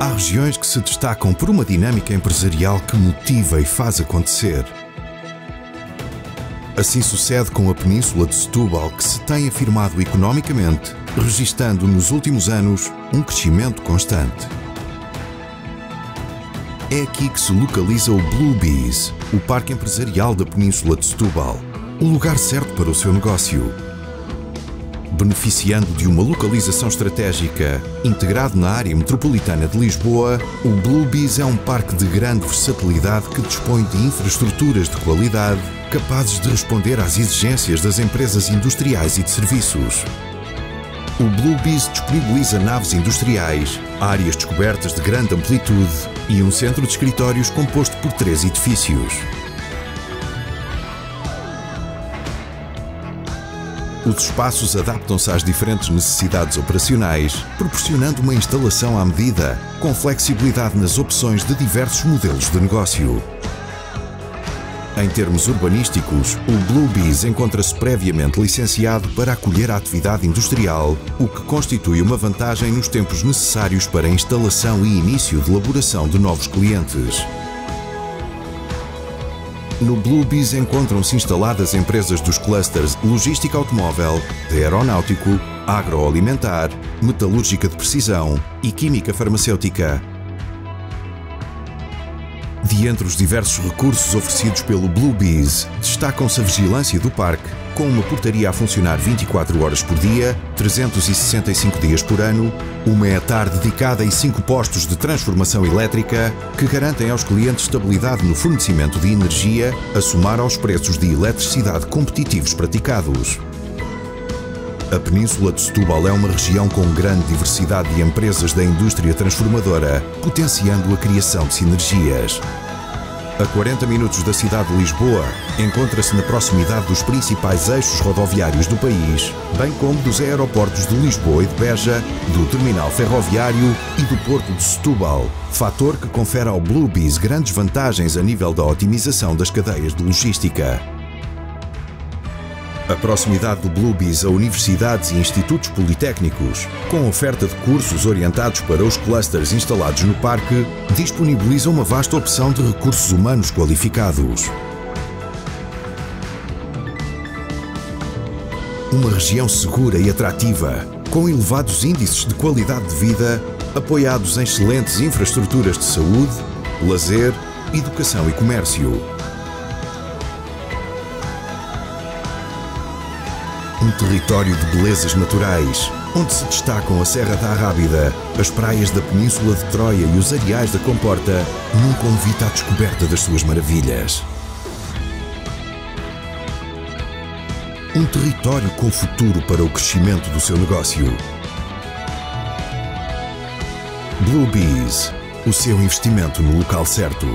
Há regiões que se destacam por uma dinâmica empresarial que motiva e faz acontecer. Assim sucede com a Península de Setúbal, que se tem afirmado economicamente, registando nos últimos anos um crescimento constante. É aqui que se localiza o Blue Bees, o parque empresarial da Península de Setúbal, o lugar certo para o seu negócio. Beneficiando de uma localização estratégica, integrado na área metropolitana de Lisboa, o Blue Bees é um parque de grande versatilidade que dispõe de infraestruturas de qualidade capazes de responder às exigências das empresas industriais e de serviços. O Blue Bees disponibiliza naves industriais, áreas descobertas de grande amplitude e um centro de escritórios composto por três edifícios. Os espaços adaptam-se às diferentes necessidades operacionais, proporcionando uma instalação à medida, com flexibilidade nas opções de diversos modelos de negócio. Em termos urbanísticos, o Blue Bees encontra-se previamente licenciado para acolher a atividade industrial, o que constitui uma vantagem nos tempos necessários para a instalação e início de elaboração de novos clientes. No Blue Bees encontram-se instaladas empresas dos clusters Logística Automóvel, de Aeronáutico, Agroalimentar, Metalúrgica de Precisão e Química Farmacêutica. De entre os diversos recursos oferecidos pelo Blue Bees, destacam-se a vigilância do parque, com uma portaria a funcionar 24 horas por dia, 365 dias por ano, uma etar dedicada e cinco postos de transformação elétrica que garantem aos clientes estabilidade no fornecimento de energia, a somar aos preços de eletricidade competitivos praticados. A Península de Setúbal é uma região com grande diversidade de empresas da indústria transformadora, potenciando a criação de sinergias. A 40 minutos da cidade de Lisboa, encontra-se na proximidade dos principais eixos rodoviários do país, bem como dos aeroportos de Lisboa e de Beja, do terminal ferroviário e do porto de Setúbal, fator que confere ao Bluebees grandes vantagens a nível da otimização das cadeias de logística. A proximidade do Bluebees a universidades e institutos politécnicos, com oferta de cursos orientados para os clusters instalados no parque, disponibiliza uma vasta opção de recursos humanos qualificados. Uma região segura e atrativa, com elevados índices de qualidade de vida, apoiados em excelentes infraestruturas de saúde, lazer, educação e comércio. Um território de belezas naturais, onde se destacam a Serra da Arrábida, as praias da Península de Troia e os areais da Comporta, num convite à descoberta das suas maravilhas. Um território com futuro para o crescimento do seu negócio. Blue Bees, o seu investimento no local certo.